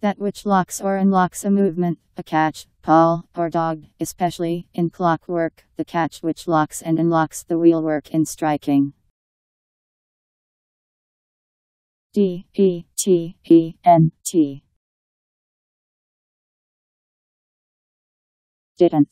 That which locks or unlocks a movement, a catch, pawl, or dog, especially in clockwork, the catch which locks and unlocks the wheelwork in striking. D E T E N T. Detent.